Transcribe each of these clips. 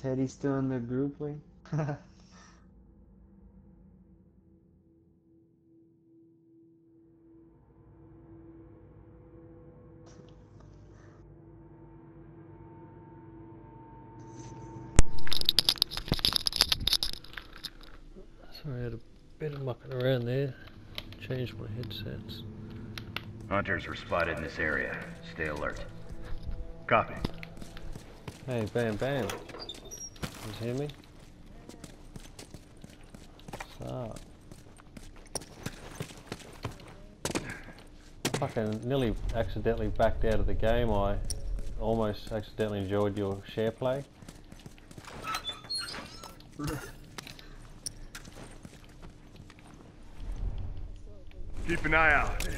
Teddy's still in the group way. Sorry, I had a bit of mucking around there. Changed my headsets. Hunters were spotted in this area. Stay alert. Copy. Hey, bam, bam. You hear me? What's up? I fucking nearly accidentally backed out of the game. I almost accidentally enjoyed your share play. Keep an eye out.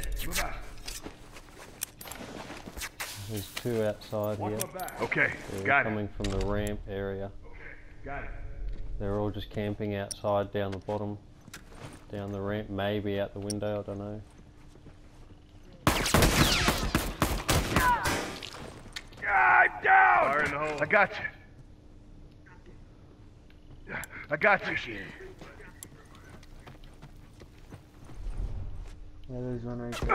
There's two outside here. Okay, They're got coming it. Coming from the ramp area. Got it. They're all just camping outside down the bottom, down the ramp, maybe out the window, I don't know. Ah, down! Fire in the hole. I got you. I got you. Yeah, there's one right there.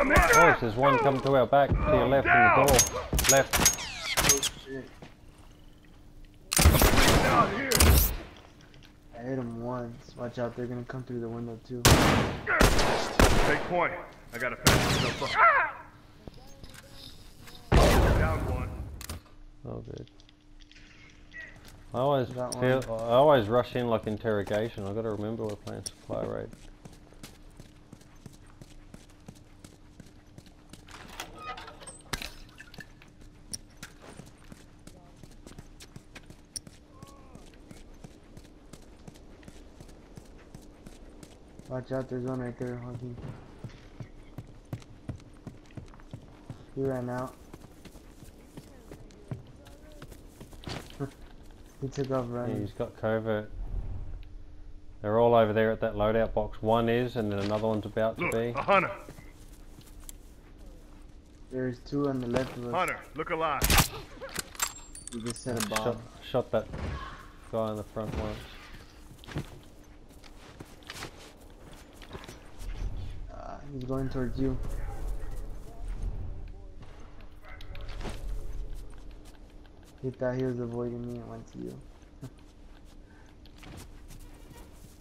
I'm in. Oh, there's one coming to our back, to your left in the door. Left. Oh shit. Down here. I hit him once. Watch out, they're gonna come through the window too. Take point. I gotta finish myself up. Down one. Oh, good. I always feel. I always rush in like interrogation. I've got to remember we're playing supply raid. Watch out, there's one right there, Joaquin. He ran out. he took off Yeah, running. he's got covert. They're all over there at that loadout box. One is, and then another one's about to Look, be. a hunter. There's two on the left of us. Hunter, look alive. He just set a Shot, bomb. shot that guy in the front once. Uh, he's going towards you. He thought he was avoiding me and went to you.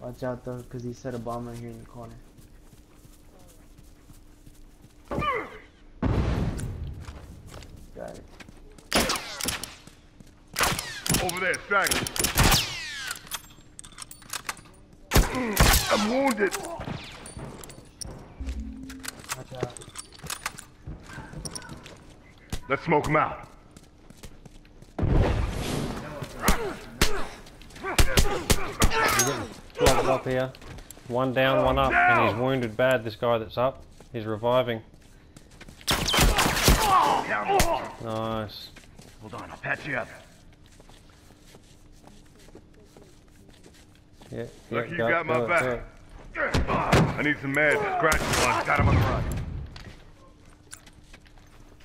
Watch out though, because he set a bomb right here in the corner. Got it. Over there, straggler. I'm wounded. Let's smoke him out. He's up here. One down, one up, and he's wounded bad. This guy that's up, he's reviving. Nice. Hold on, I'll patch you up. Yeah, yeah, Lucky you go- got my do it, back. I need some meds. Scratch one. Got him on the run.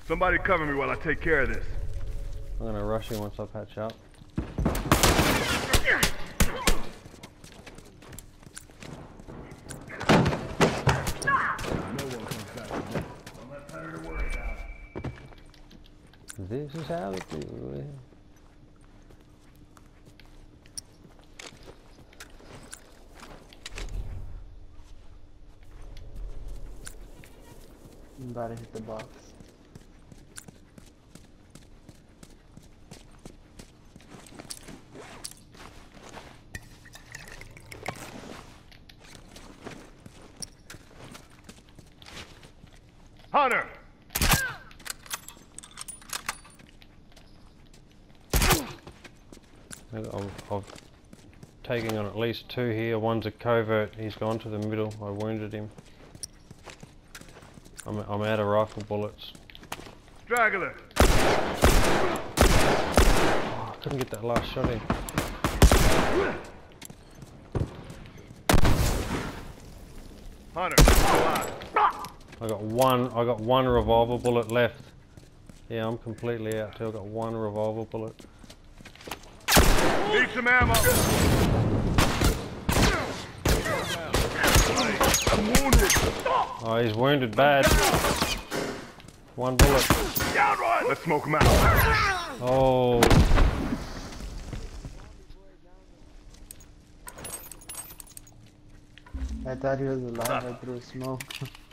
Somebody cover me while I take care of this. I'm gonna rush you once I patch up. This is how they do it. I'm about to hit the box. Hunter! I'm, I'm taking on at least two here. One's a covert. He's gone to the middle. I wounded him. I'm, I'm out of rifle bullets. Straggler! Oh, I couldn't get that last shot in. Hunter, alive. I got one. I got one revolver bullet left. Yeah, I'm completely out too. I got one revolver bullet. Need some ammo. I'm wounded. Oh, he's wounded bad. One bullet. Let's smoke him out. Oh, I thought he was alive. I threw smoke.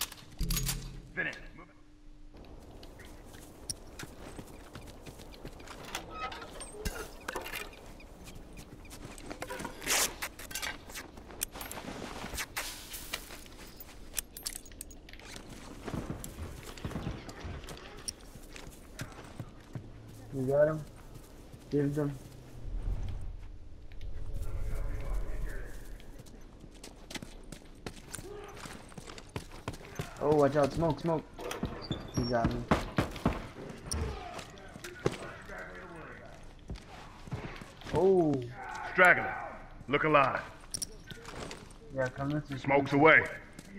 You got him? Give them. Oh, watch out. Smoke, smoke. You got me. Oh, Straggler. Look alive. yeah, come this way. Smoke's away.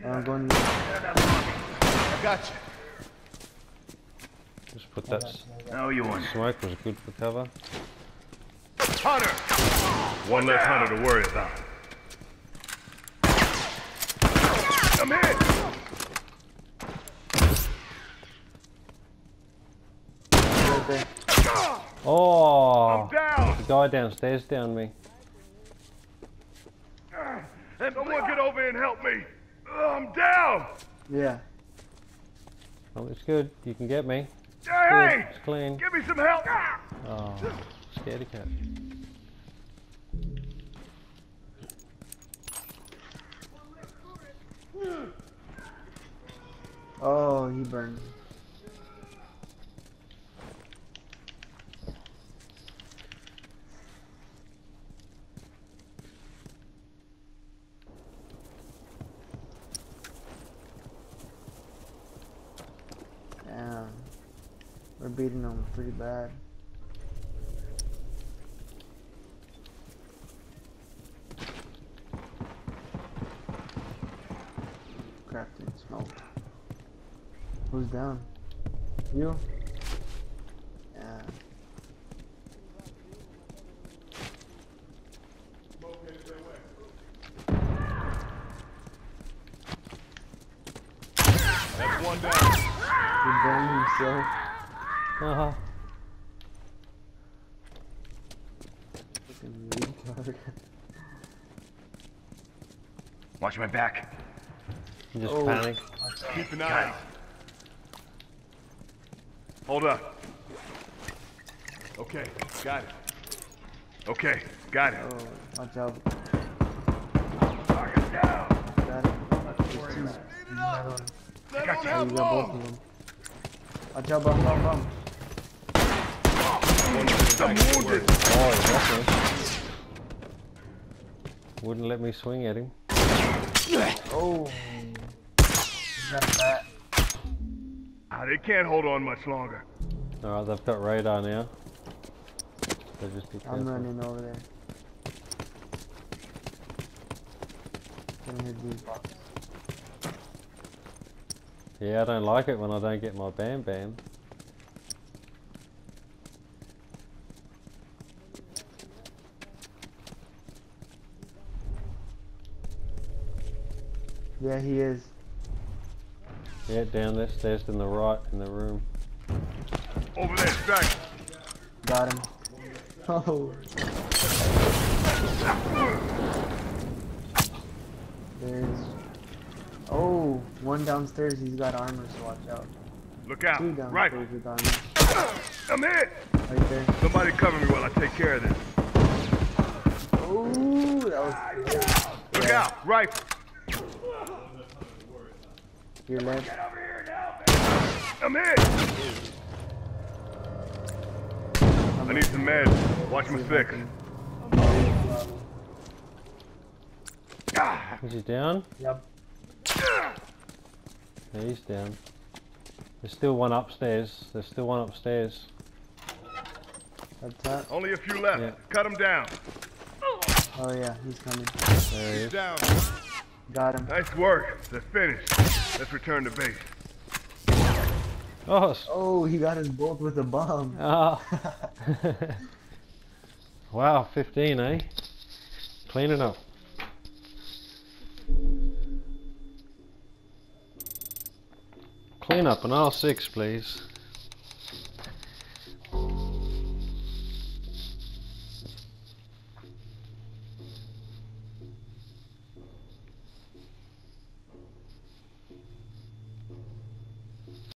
I'm going to I got you. Just put that s- No, you won. smoke was good for cover. Hunter. One less hunter to worry about. Oh, I'm hit. right there. Oh, Down. the guy downstairs down me. Someone get over and help me. I'm down. Yeah. Oh, it's good. You can get me. Good. Hey, It's clean. give me some help. Oh, scaredy cat. Oh, he burned. Damn. We're beating them pretty bad. Crafting smoke. Who's down? You? Yeah. That's one down. He burned himself. Uh-huh. Fucking retard. Watch my back. You just Oh. panic. Keep an eye out. Hold up. Okay, got it. Okay, got it. Oh, watch out. Target down. Got it. There's two. There's another one. Got you got both of them. Watch out, bum, bum, bum. I'm wounded. Oh, he got me. Wouldn't let me swing at him. Oh. He's got a bat. Ah, they can't hold on much longer. Alright, they've got radar now. So just be I'm running over there. Gonna hit these boxes. Yeah, I don't like it when I don't get my bam bam. Yeah, he is. Yeah, down there, stairs in the right in the room. Over there, strike. Got him. Oh. There's. Oh, one downstairs. He's got armor, so watch out. Look out. Two Right. with armor. I'm hit. Right there. Somebody cover me while I take care of this. Oh, that was. Look out. Rifle. Your left. I'm hit. I need some meds. Watch my six. Ah, Is he down? Yep. Yeah, he's down. There's still one upstairs. There's still one upstairs. Up top. only a few left. Yeah. Cut him down. Oh yeah, he's coming. There he is. Down. Got him. Nice work. They're finished. Let's return to base. Oh, Oh, he got us both with a bomb. ah. Wow, 15, eh? Clean it up. Clean up on all six, please.